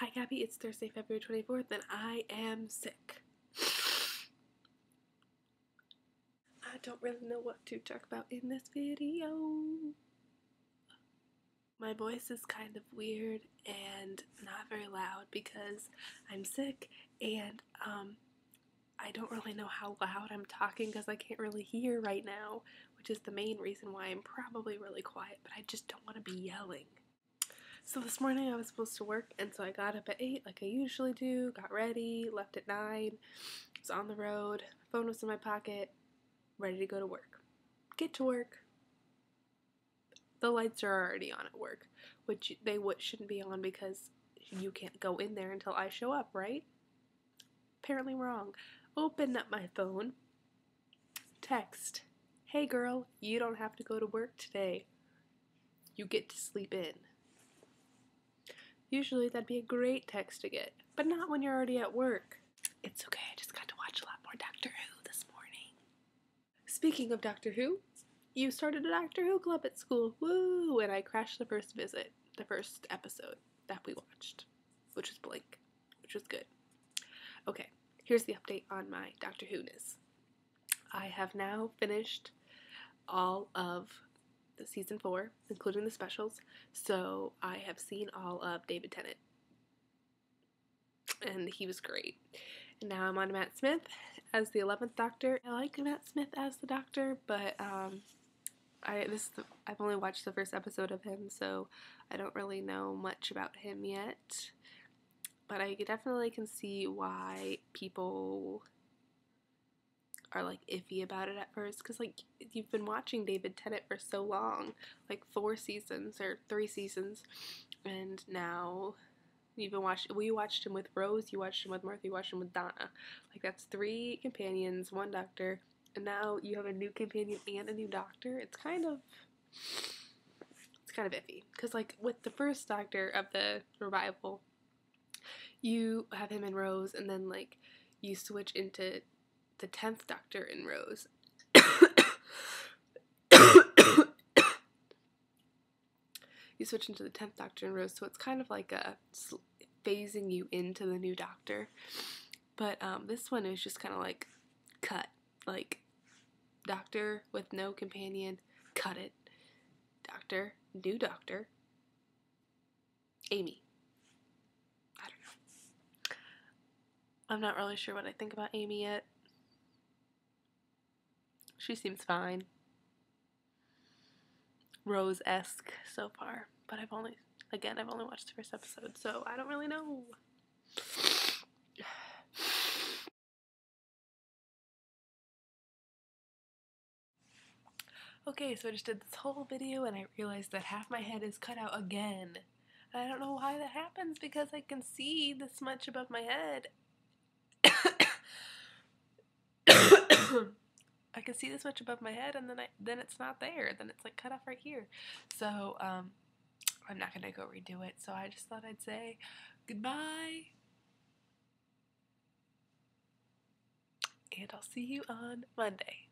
Hi, Gabby. It's Thursday, February 24th, and I am sick. I don't really know what to talk about in this video. My voice is kind of weird and not very loud because I'm sick and um, I don't really know how loud I'm talking because I can't really hear right now, which is the main reason why I'm probably really quiet, but I just don't want to be yelling. So this morning I was supposed to work, and so I got up at 8 like I usually do, got ready, left at 9, was on the road, phone was in my pocket, ready to go to work. Get to work. The lights are already on at work, which they shouldn't be on because you can't go in there until I show up, right? Apparently wrong. Open up my phone. Text. Hey girl, you don't have to go to work today. You get to sleep in. Usually that'd be a great text to get, but not when you're already at work. It's okay, I just got to watch a lot more Doctor Who this morning. Speaking of Doctor Who, you started a Doctor Who club at school. Woo! And I crashed the first visit, the first episode that we watched, which was Blink, which was good. Okay, here's the update on my Doctor Who ness. I have now finished all of the season four, including the specials. So I have seen all of David Tennant, and he was great. And now I'm on Matt Smith as the eleventh Doctor. I like Matt Smith as the Doctor, but um, I this I've only watched the first episode of him, so I don't really know much about him yet. But I definitely can see why people are like iffy about it at first because like you've been watching David Tennant for so long, like four seasons or three seasons, and now you've been watching. We watched him with Rose, you watched him with Martha, you watched him with Donna. Like that's three companions, one doctor, and now you have a new companion and a new doctor. It's kind of it's kind of iffy because like with the first doctor of the revival, you have him and Rose, and then like you switch into the tenth Doctor in Rose. you switch into the tenth Doctor in Rose, so it's kind of like a phasing you into the new Doctor. But um, this one is just kind of like cut, like Doctor with no companion, cut it. Doctor, new Doctor, Amy. I don't know. I'm not really sure what I think about Amy yet. She seems fine. Rose esque so far, but I've only, again, I've only watched the first episode, so I don't really know. Okay, so I just did this whole video and I realized that half my head is cut out again. I don't know why that happens because I can see this much above my head. I can see this much above my head, and then I then it's not there. Then it's like cut off right here. So um, I'm not gonna go redo it. So I just thought I'd say goodbye, and I'll see you on Monday.